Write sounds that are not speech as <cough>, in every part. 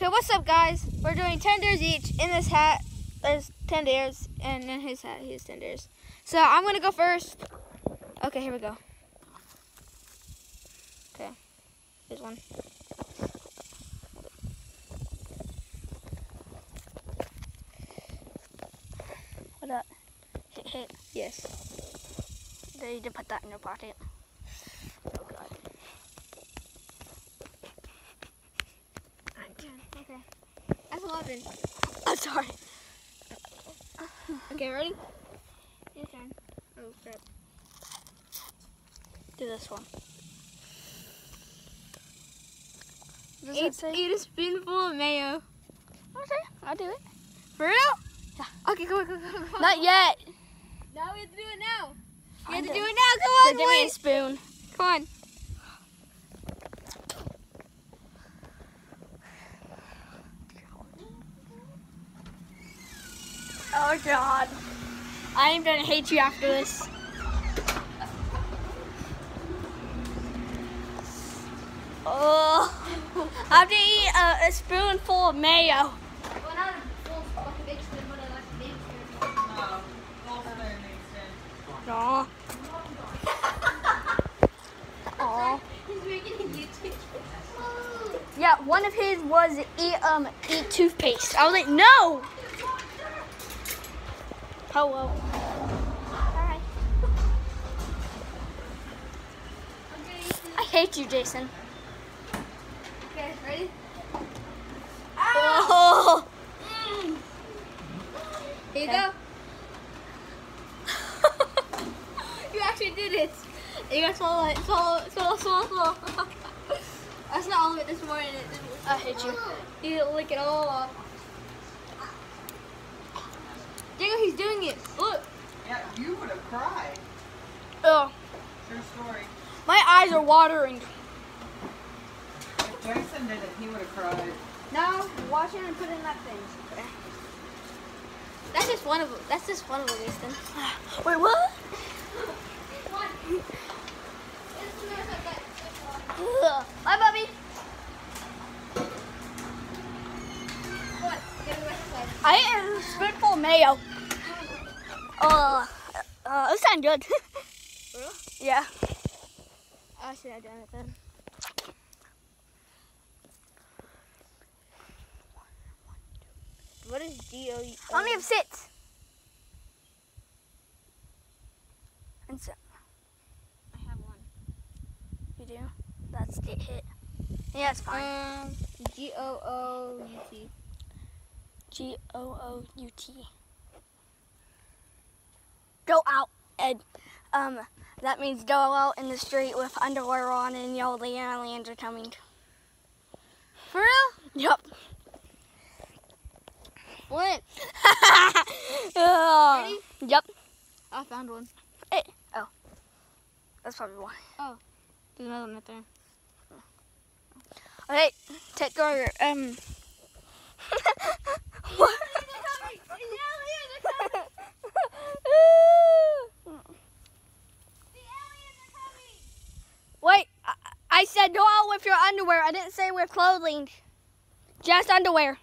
Okay, what's up, guys? We're doing 10 dares each. In this hat, there's 10 dares, and in his hat, he has 10 dares. So I'm gonna go first. Okay, here we go. Okay, here's one. What up? Hit, hit. Yes. There you to put that in your pocket. Oh god. Okay. That's 11. I'm sorry. Okay, ready? Your turn. Oh, crap. Do this one. Does Eat, say? eat a spoonful of mayo. Okay, I'll do it. For real? Yeah. Okay, come on, come on. Not yet. Now we have to do it now. You have to do it now. Come So on, give me a spoon. Come on. God. I am gonna hate you after this. Oh, I have to eat a, a spoonful of mayo. Well, not a full fucking big spoon, but I like a big spoon. Aw. <laughs> Aw. He's making a YouTube. Yeah, one of his was eat um eat toothpaste. I was like, no. Hello. Hi. I hate you, Jason. Okay, ready? Oh. Here you Okay. go. <laughs> You actually did it. You gotta swallow it. Swallow, swallow, swallow, swallow. <laughs> That's not all of it. this morning. I hate you. You lick it all off. Diego, he's doing it. Look. Yeah, you would have cried. Oh, True story. my eyes are watering. If Jason did it, he would have cried. Now, wash it and put it in that thing. That's just one of them. That's just one of them, Easton. <sighs> Wait, what? <laughs> Bye, Bubby. I ate a spoonful of mayo. Uh, uh, it sounds good. Really? <laughs> yeah. I should have done it then. What is D O? How many have sits? And so, I have one. you do? That's it hit. Yeah, it's fine. Um, G O O U T. G O O U T. Go out, Ed. Um, that means go out in the street with underwear on and yell the aliens are coming. For real? Yup. What? <laughs> Ready? Yup. I found one. Oh. That's probably why. Oh. There's another one right there. Okay, take your um. <laughs> what? <laughs> Wait, I, I said go out with your underwear. I didn't say with clothing. Just underwear.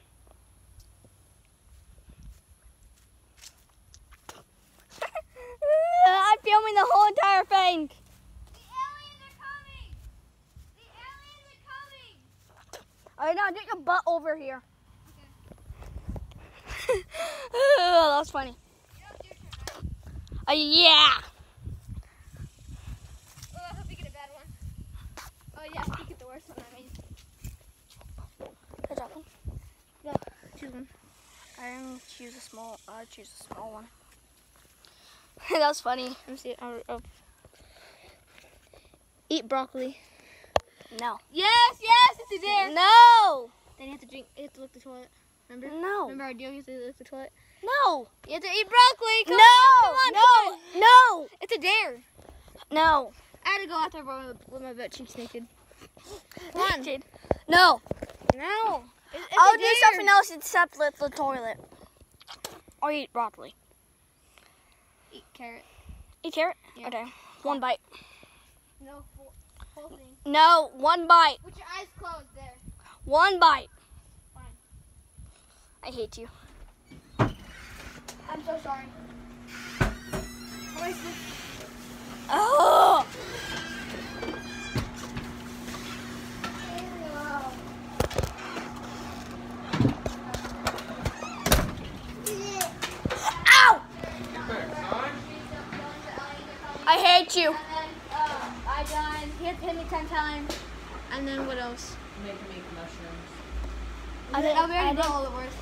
<laughs> I'm filming the whole entire thing. All right, now get your butt over here. Oh, <laughs> that was funny. Uh, yeah. Oh, I hope you get a bad one. Oh yeah, you get the worst one. I mean, Good job. go choose one. I choose a small. I choose a small one. <laughs> that was funny. Let me see. I'll, I'll... Eat broccoli. No. Yes, yes, it's a dare. No. Then you have to drink. You have to lick the toilet. Remember? No. Remember our deal? You have to lick the toilet. No. You have to eat broccoli. Come no. on, come on, no. come on. No. It's a dare. No. I had to go out there with my, butt cheeks naked. Come on. No. No. It's, it's I'll do something else except lick the toilet. Or eat broccoli. Eat carrot. Eat carrot? Yeah. Okay. One bite. No, whole thing. No, one bite. With your eyes closed there. One bite. Fine. I hate you. I'm so sorry. Oh! Ow! I hate you. And then uh, I done. He had to hit me ten times. And then what else? Make him mushrooms. I I didn't- already I didn't- all the worst.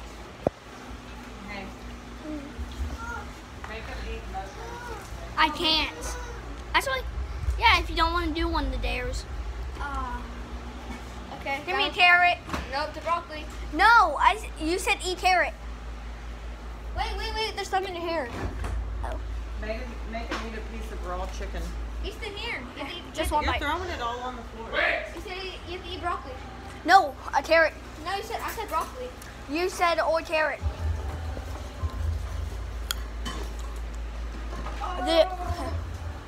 Hey. Make him eat mushrooms. I can't. Actually, yeah, if you don't want to do one of the dares. Uh, okay. Give me a carrot. Nope, to broccoli. No, I, s- you said eat carrot. Wait, wait, wait. There's some in your hair. Make him, make eat a piece of raw chicken. He's in here. You have eat, Just you one You're bite. throwing it all on the floor. have to- You said you have to eat broccoli. No, a carrot. No, you said I said broccoli. You said or carrot. Oh, the,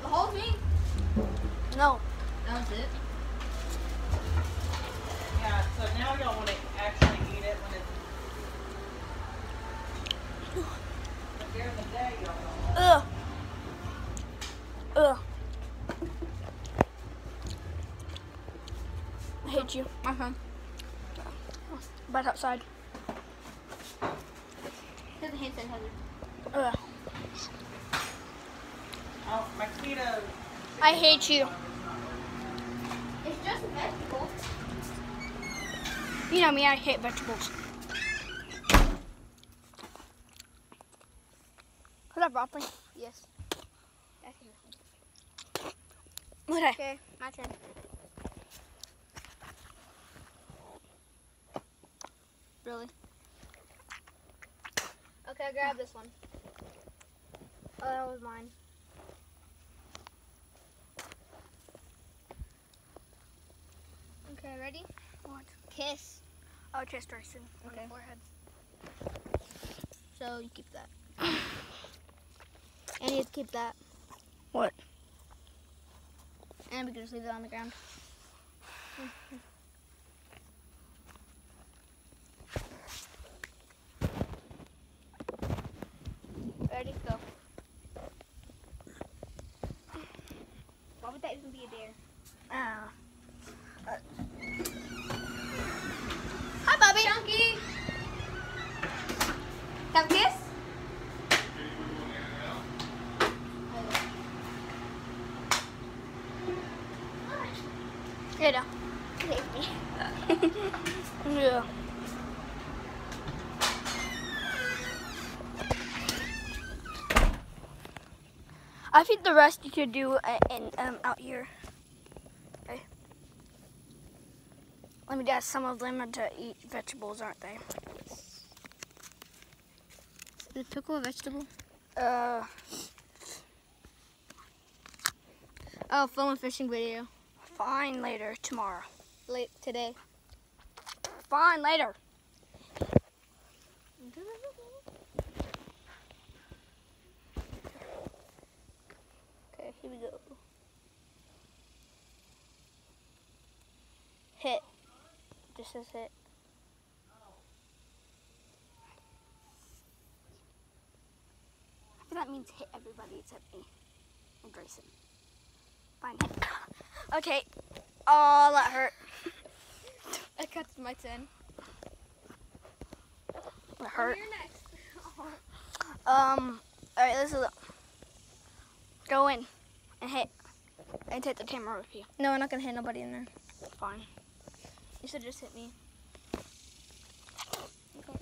The whole thing. no. That was it. Yeah, so now y'all want to actually eat it when it's. But during the day, y'all. Ugh. Ugh. I hate you. Uh huh. Back outside. Here's the hand sanitizer. Ugh. Oh, my keto. I hate you. It's just a vegetable. You know me, I hate vegetables. Is that broccoli? Yes. Okay. Okay, my turn. Really? Okay, I grab this one. Oh, that was mine. Okay, ready? What? Kiss. Oh, chest racing. Okay. Forehead. So you keep that. And you have to keep that. What? And we can just leave it on the ground. Ready? Go. Why would that even be a dare? Ah. Hi, Bobby. Chunky. Have a kiss? Yeah. yeah. I think the rest you could do uh, in um, out here. Okay. Let me guess. Some of them are to eat vegetables, aren't they? Is pickle a vegetable? Uh, Oh, film a fishing video. fine. Later tomorrow. Late today. Fine later. Okay, here we go. Hit. Just says hit. That means hit everybody except me and Grayson. Fine. <gasps> Okay. Oh, that hurt. <laughs> I cut my 10. That hurt. <laughs> Um. All right. This is. A, go in and hit and take the camera with you. No, I'm not gonna hit nobody in there. Fine. You should just hit me. Okay,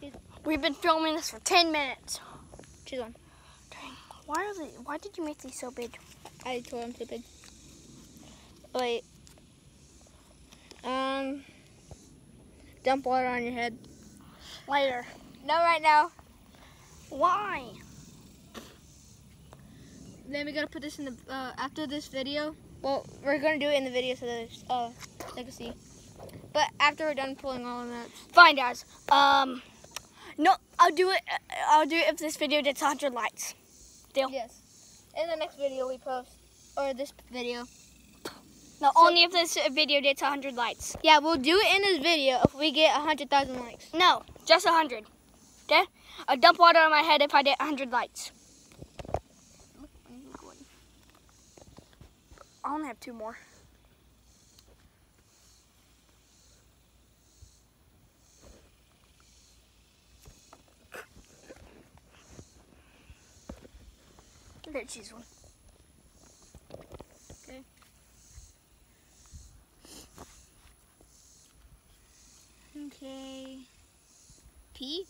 ready? We've been filming this for ten minutes. Choose one. Dang. Why are they? Why did you make these so big? I told him too big. Wait. Um. Dump water on your head. Later. No, right now. Why? Then we gotta put this in the uh, after this video. Well, we're gonna do it in the video so that uh, they can see. But after we're done pulling all of that, Fine, guys. Um. No, I'll do it. I'll do it if this video gets 100 likes. Deal. yes. In the next video we post, or this video. No, only if this video gets 100 likes. Yeah, we'll do it in this video if we get 100,000 likes. No, just 100. Okay? I'll dump water on my head if I get 100 likes. I only have two more. There, choose one. Okay. P?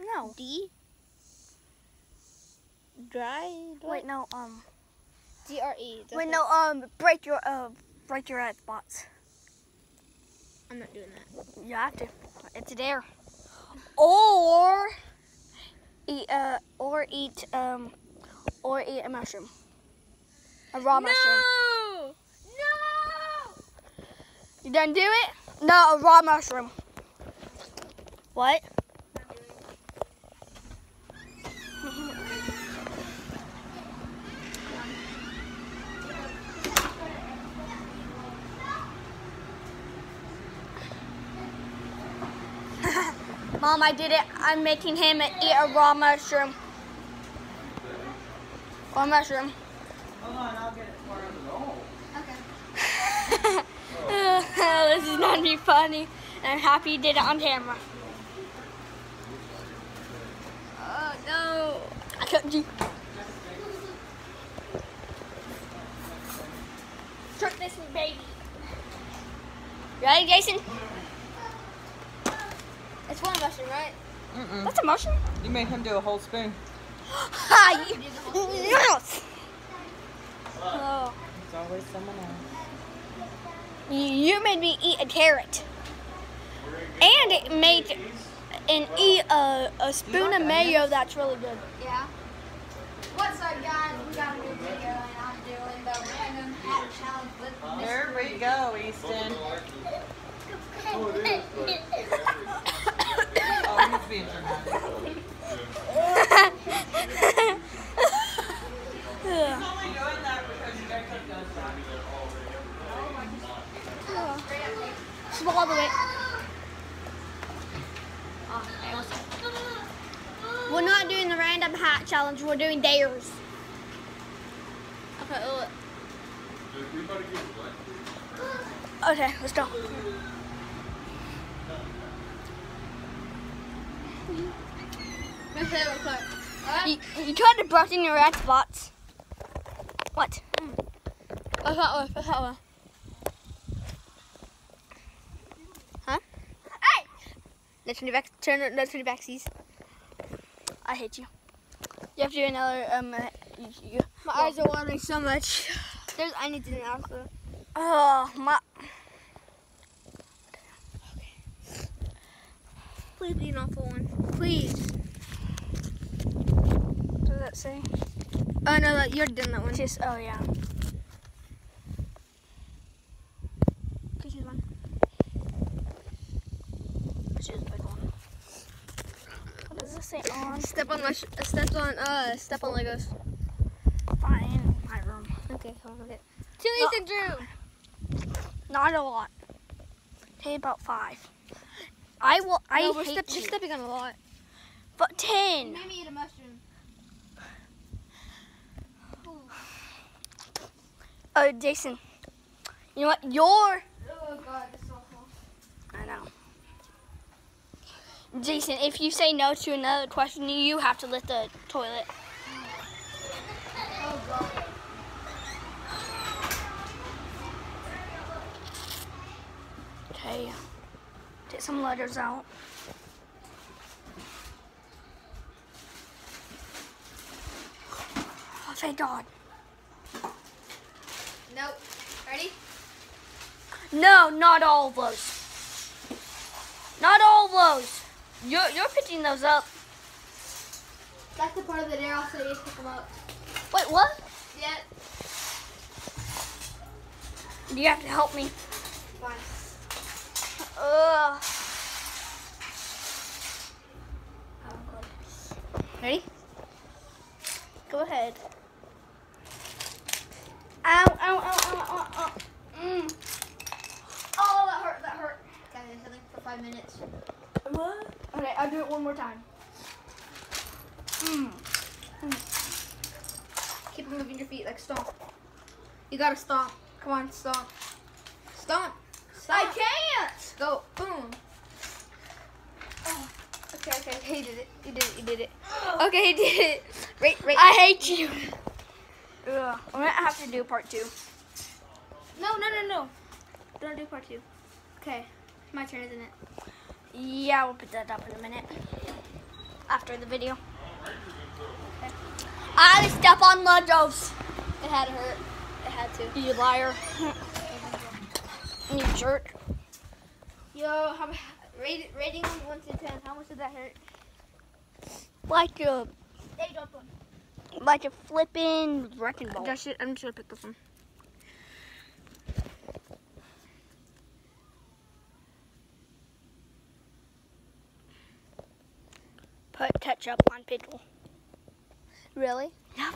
No. D? Dry? Wait, no. Um. E. Wait, no. Um. Break your. Uh. Break your red spots. I'm not doing that. You have to. It's there. Or eat uh or eat um or eat a mushroom. A raw mushroom. No! No! You done do it? No, a raw mushroom. What? Mom, I did it. I'm making him eat a raw mushroom. Raw mushroom. Hold on, I'll get it for him. okay <laughs> oh, this is not be funny. And I'm happy you did it on camera. Oh, no. I couldn't do. Trick this baby. Ready, Jason? It's one mushroom, right? Mm-mm. That's a mushroom. You made him do a whole spoon. <laughs> Hi. Yes. Oh. It's always someone else. You you made me eat a carrot. And it made and eat a, a spoon of mayo that's really good. Yeah. What's up, guys? We got a new video, and I'm doing the random hat challenge with There we go, Easton. <laughs> <laughs> Being dramatic. He's only doing that because Jacob does that. Swallow it. We're not doing the random hat challenge. We're doing dares. Okay, oh, Okay, let's go. let's say it real quick. Alright? You, you tried to brush in your red spots. What? What's that one? What's that one? Huh? Hey! Let's turn it back. Turn. Let's turn it back, sees. I hate you. You have to do another. Um. uh, You, you, My eyes are watering so much. There's. I need to do now. So. oh my. Please be an awful one. Please. What does that say? Oh no, that you're done that one. Just. Oh yeah. One. Choose a big one. What does this say on? Step on my. Sh- uh, step on. Uh. Step on Legos. Fine. My room. Okay, hold on. Chili's and Drew. Not a lot. Say about five. I will. I no, we're, hate step- you. stepping on a lot. But ten. Maybe eat a mushroom. Oh, Jason. You know what? You're. Oh god, awful. I know. Jason, if you say no to another question, you have to lift the toilet. Oh god. Okay. Take some letters out. Oh, thank God. Nope. Ready? No, not all of those. Not all of those. You're, you're picking those up. That's the part of the dare also you pick them up. Wait, what? Yeah. You have to help me. Fine. Ugh. Oh, Ready? Go ahead. Ow, ow, ow, ow, ow, ow. Mm. Oh, that hurt, that hurt. Okay, I think for five minutes. What? Okay, I'll do it one more time. Mm. Keep moving your feet, like stomp. You gotta stomp. Come on, stomp. Stomp. Stop. I can't. Go. Boom. Oh. Okay, okay. He did it. He did it. He did it. <gasps> Okay, he did it. Right, right. I hate you. Ugh. I'm gonna have to do part two. No, no, no, no. Don't do part two. Okay. My turn, isn't it? Yeah, we'll put that up in a minute. After the video. I step on Legos. It had to hurt. It had to. You liar. you jerk. Yo, how rate, rating one to ten? How much did that hurt? Like uh, a Hey, drop one. Like a flipping wrecking ball. That shit, I'm just gonna pick this one. Put ketchup on pickle. Really? Yeah.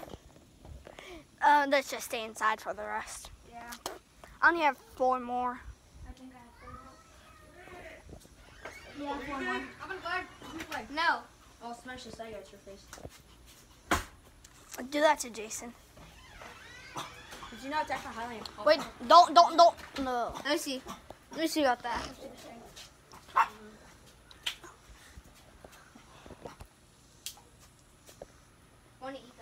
Uh, let's just stay inside for the rest. Yeah. I only have four more. I think I have four more. Yeah, four more. I'm gonna go. No. I'll smash this egg at your face. Do that to Jason. Did you know it's actually highly impossible? Wait, don't, don't, don't. No. Let me see. Let me see about that. Want to eat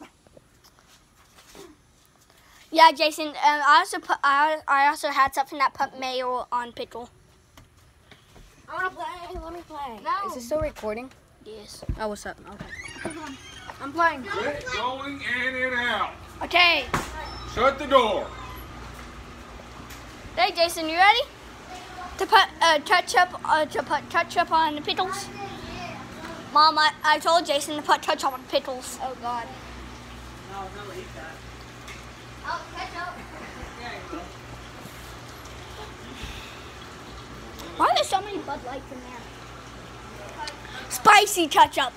that? Yeah, Jason. Um, I also put. I, I also had something that put mayo on pickle. I want to play. Let me play. No. Is it still recording? Yes. Oh, what's up? Okay. <laughs> I'm playing. Quit going in and out. Okay. Shut the door. Hey, Jason, you ready? To put uh, ketchup. Uh, to put ketchup on the pickles. Mom, I, I told Jason to put ketchup on the pickles. Oh God. No, no, eat that. Oh, ketchup. Yeah, you will. Why are there so many Bud Lights in there? Spicy ketchup.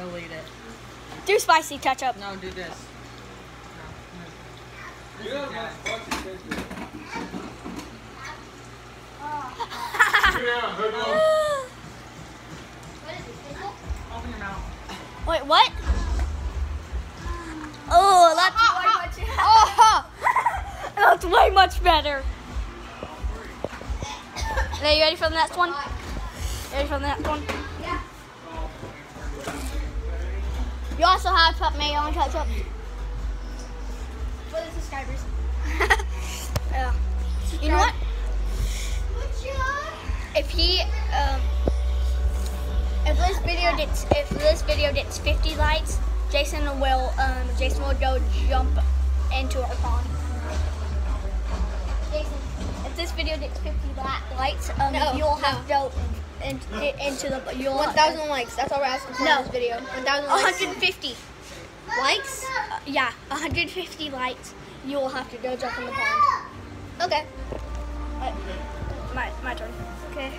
Delete it. Do spicy ketchup. No, do this. No. Get no. out of my <laughs> Yeah. fucking kitchen. Get out, hoodlum. What is this? Open your mouth. Wait, what? Oh, that's way ah, ah, much. Ah. Oh, oh. <laughs> that's way much better. Are you ready for the next one? Ready for the next one? Yeah. You also have to put mayo on ketchup. For the subscribers. <laughs> yeah. You know what? If he, um, if this video gets, if this video gets 50 likes, Jason will, um, Jason will go jump into our pond. Jason, if this video gets 50 li- likes, um, No, you'll have to go in, into the, you'll 1,000 likes. That's all we're asking for No. in this video. 1,000 likes. 150 likes? Uh, yeah, 150 likes. You will have to go jump in the pond. Okay. Uh, my my turn. Okay.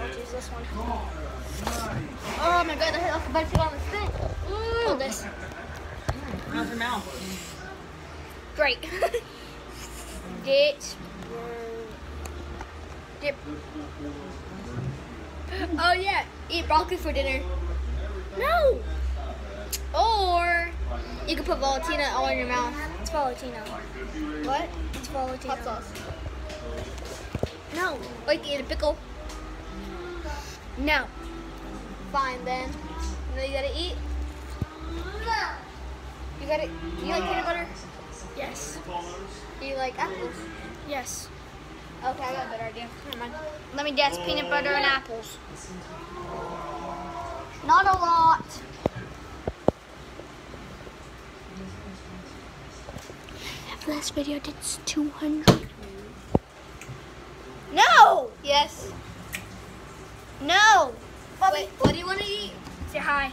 I'll choose this one. Oh my God, I hit off a bunch of on the stick. Pull this. How's your mouth? Great. <laughs> Get. Get. Oh yeah, eat broccoli for dinner. No. Or you could put Valentina all in your mouth. It's Valentino. What? It's Valentino. Hot sauce. No. Can eat a pickle. No. Fine then. You know you gotta eat. You gotta. You like peanut butter? Yes. Do you like apples? Yes. Okay, I got a better idea. Never mind. Let me guess. Peanut butter and apples. Not a lot. If this video gets 200. No. Yes. No. Wait, what do you want to eat? Say hi.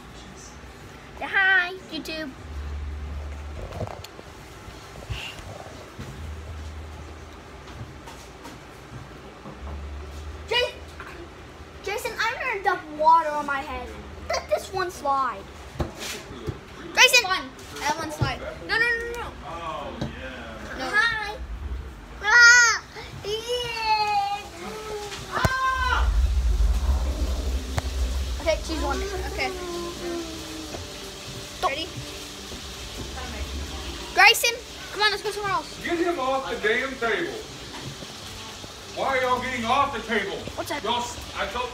Say hi, YouTube. my head. Let this one slide. Grayson! One. That one slide. No, no, no, no. Oh, yeah. No. Hi. Ah, yeah. Ah. Okay, choose one. Okay. Ready? Grayson, come on, let's go somewhere else. Get him off the damn table. Why are y'all getting off the table? What's that? Y'all, I don't.